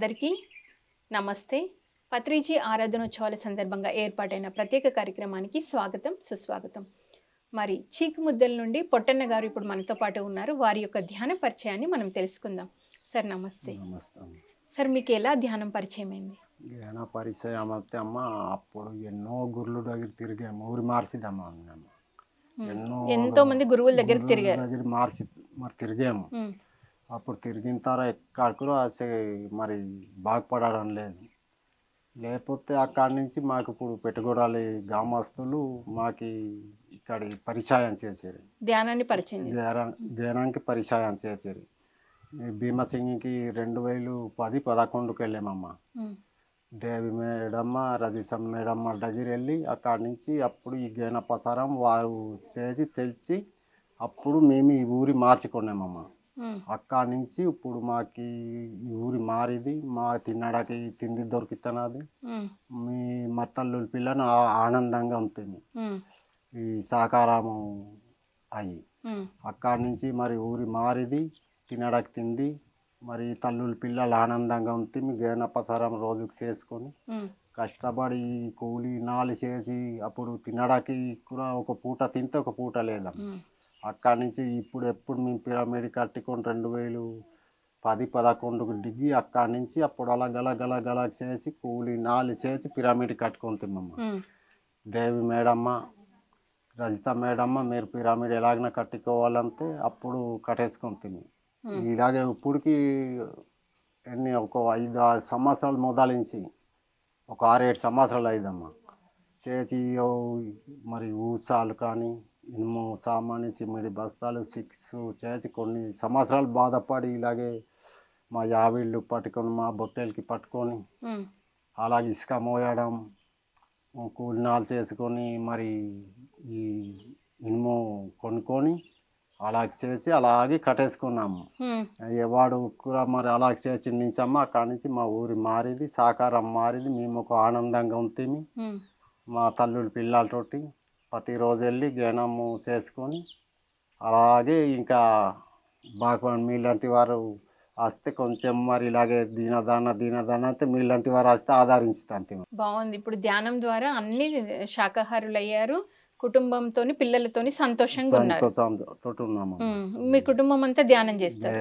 అందరికీ నమస్తే. పత్రిజీ ఆరాధనోత్సవాల సందర్భంగా ఏర్పాటైన ప్రత్యేక కార్యక్రమానికి స్వాగతం సుస్వాగతం. మరి చీకు ముద్దల నుండి పొట్టన్న గారు ఇప్పుడు మనతో పాటు ఉన్నారు. వారి యొక్క ధ్యాన పరిచయాన్ని మనం తెలుసుకుందాం. సార్ నమస్తే. సార్ మీకు ఎలా ధ్యానం పరిచయం అయింది ఏనా పరిచయం అయితే అమ్మ అప్పుడు ఎన్నో గుర్లు దగ్గర తిరిగాము. ఊరి మార్చిదమ్మా ఎన్నో ఎంతో మంది గురువుల దగ్గర తిరిగారు. దగ్గర మార్చి మరి తిరిగాము. అప్పుడు తిరిగిన తర్వాత ఎక్కడికో అసలు మరి బాగుపడడం లేదు. లేకపోతే అక్కడి నుంచి మాకు ఇప్పుడు పెట్టుకోడాలి గ్రామస్తులు మాకు ఇక్కడ పరిచయం చేసేది. ధ్యానాన్ని పరిచయం ధ్యానానికి పరిచయం చేసేది. భీమసింగికి రెండు వేలు పది పదకొండుకి వెళ్ళామమ్మా. దేవి మేడమ్మ రజితం మేడమ్మ దగ్గర వెళ్ళి అక్కడి నుంచి అప్పుడు ఈ గేన ప్రసారం వారు చేసి తెలిసి అప్పుడు మేము ఈ ఊరి మార్చుకున్నామమ్మ. అక్కడి నుంచి ఇప్పుడు మాకు ఈ ఊరి మారిది మా తినడానికి తిండి దొరుకుతున్నది ఉమ్, మీ మత్తల్లు పిల్లను ఆనందంగా ఉంటుంది ఈ సహకారము అయ్యి. అక్కడి నుంచి మరి ఊరి మారిది తినడానికి తిండి మరి తల్లుల పిల్లలు ఆనందంగా ఉంటుంది గేన ప్రసారం రోజుకి చేసుకొని కష్టపడి కూలి నాలి చేసి అప్పుడు తినడానికి కూడా ఒక పూట తింటే ఒక పూట లేదా అక్కడి నుంచి ఇప్పుడు ఎప్పుడు మేము పిరమిడ్ కట్టుకొని రెండు వేలు పది పదకొండుకు దిగి అక్కడి నుంచి అప్పుడు అలా గల గల గల చేసి కూలి నాలి చేసి పిరమిడ్ కట్టుకొని తిన్నాము. ఉమ్, దేవి మేడమ్మ రజిత మేడమ్మ మీరు పిరమిడ్ ఎలాగైనా కట్టుకోవాలంటే అప్పుడు కట్టేసుకొని తిని. ఇలాగే ఇప్పటికి ఎన్ని ఒక ఐదు ఆరు సంవత్సరాలు మొదలించి ఒక ఆరేడు సంవత్సరాలు అయిందమ్మా. చేసి మరి ఊసాలు కానీ ఇనుము సామాను సిమ్మిడి బస్తాలు సిక్స్ చేసి కొన్ని సంవత్సరాలు బాధపడి ఇలాగే మా యావిళ్ళు పట్టుకొని మా బొట్టెలకి పట్టుకొని అలాగే ఇసుక మోయడం కూలినాలు చేసుకొని మరి ఈ ఇనుము కొనుక్కొని అలాగే చేసి అలాగే కట్టేసుకున్నాము. ఉమ్, వాడు కూడా మరి అలా చేసి నుంచమ్మ అక్కడి నుంచి మా ఊరి మారింది సాకారం మారింది. మేము ఒక ఆనందంగా ఉంటుంది మా తల్లుడి పిల్లలతోటి ప్రతిరోజు వెళ్ళి జ్ఞానము చేసుకొని అలాగే ఇంకా బాగా మీలాంటి వారు వస్తే కొంచెం మరి ఇలాగే దీనదాన దీనదాన అంటే మీలాంటి వారు వస్తే ఆదరించుతాను బాగుంది. ఇప్పుడు ధ్యానం ద్వారా అన్ని శాకాహారులు అయ్యారు కుటుంబంతోని పిల్లలతోని సంతోషంగా ఉన్నారు. మీ కుటుంబం అంతా ధ్యానం చేస్తారు.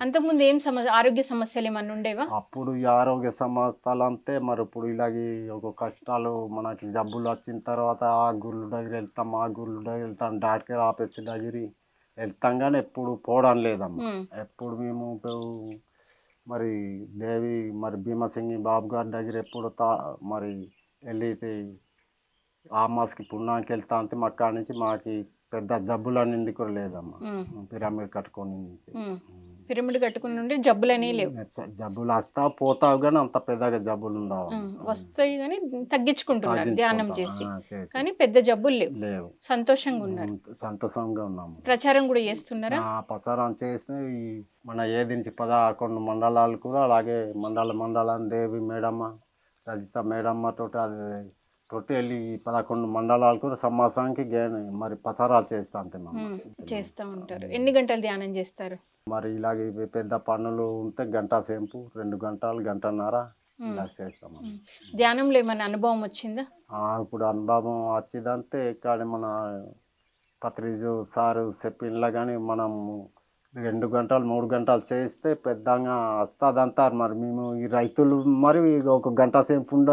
అంతకుముందు ఏం సమస్య ఆరోగ్య సమస్యలు ఏమన్నా ఉండేవా? అప్పుడు ఈ ఆరోగ్య సమస్యలు అంతే మరి ఇప్పుడు ఇలాగే ఒక కష్టాలు మనకి జబ్బులు వచ్చిన తర్వాత ఆ గుళ్ళు దగ్గర వెళ్తాం ఆ గుళ్ళు దగ్గర వెళ్తాం డాక్టర్ ఆఫీస్ దగ్గర వెళ్తాం కానీ ఎప్పుడు పోవడం లేదమ్మా. ఎప్పుడు మేము మరి దేవి మరి భీమసింగి బాబు గారి దగ్గర ఎప్పుడు తా మరి వెళ్ళితే ఆ మాస్కి పుణ్యానికి వెళ్తా అంటే మా కాడ నుంచి మాకి పెద్ద జబ్బులు అని ఎందుకు లేదమ్మా. పిరమిడ్ కట్టుకొని. పిరమిడ్ కట్టుకుని నుండి జబ్బులు అనేవి లేవు జబ్బులు వస్తావు పోతావు కానీ అంత పెద్దగా జబ్బులు ఉండవు. వస్తాయి కానీ తగ్గించుకుంటున్నారు ధ్యానం చేసి. చేసి. కానీ పెద్ద జబ్బులు లేవు. లేవు. సంతోషంగా ఉన్నారు. సంతోషంగా ఉన్నాము ప్రచారం కూడా చేస్తున్నారా? చేస్తే ఈ మన ఏది నుంచి పదకొండు మండలాలు కూడా అలాగే మండల మండలం దేవి మేడమ్మ రజిత మేడమ్మ తోటి అది తోటి వెళ్ళి ఈ పదకొండు మండలాలు కూడా సంవత్సరానికి గే- మరి ప్రసారాలు చేస్తా అంతే చేస్తూ ఉంటారు. ఎన్ని గంటలు ధ్యానం చేస్తారు? మరి ఇలాగే పెద్ద పనులు ఉంటే గంట సేపు రెండు గంటలు గంటన్నర ఇలా చేస్తాం ఉమ్. ధ్యానంలో ఏమైనా అనుభవం వచ్చిందా? ఇప్పుడు అనుభవం వచ్చిందంటే ఇక్కడ మన పత్రిజు సారు చెప్పిండ్లా కానీ మనం రెండు గంటలు మూడు గంటలు చేస్తే పెద్దగా వస్తుందంటారు మరి మేము ఈ రైతులు మరి ఒక గంట సేపు ఉండ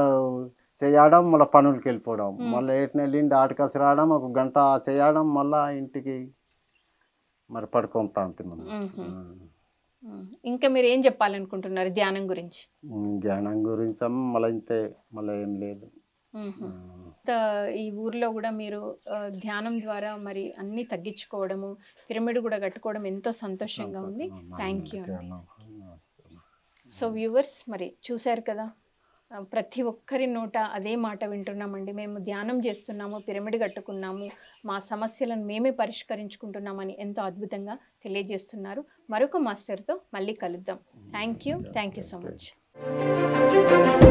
చేయడం మళ్ళీ పనులకి వెళ్ళిపోవడం. మళ్ళీ ఏటిని వెళ్ళిండి ఆటకాసి రావడం ఒక గంట చేయడం మళ్ళీ ఇంటికి మరి పడుకుంటా అంతే మనం. ఇంకా మీరు ఏం చెప్పాలనుకుంటున్నారు ధ్యానం గురించి? జ్ఞానం గురించి మళ్ళీ ఇంతే మళ్ళీ ఏం లేదు. ఈ ఊర్లో కూడా మీరు ధ్యానం ద్వారా మరి అన్ని తగ్గించుకోవడము పిరమిడ్ కూడా కట్టుకోవడం ఎంతో సంతోషంగా ఉంది. థ్యాంక్ యూ సో వ్యూవర్స్ మరి చూశారు కదా? ప్రతి ఒక్కరి నోట అదే మాట వింటున్నామండి. మేము ధ్యానం చేస్తున్నాము పిరమిడ్ కట్టుకున్నాము మా సమస్యలను మేమే పరిష్కరించుకుంటున్నామని ఎంతో అద్భుతంగా తెలియజేస్తున్నారు. మరొక మాస్టర్తో మళ్ళీ కలుద్దాం. Thank you. Thank you so much.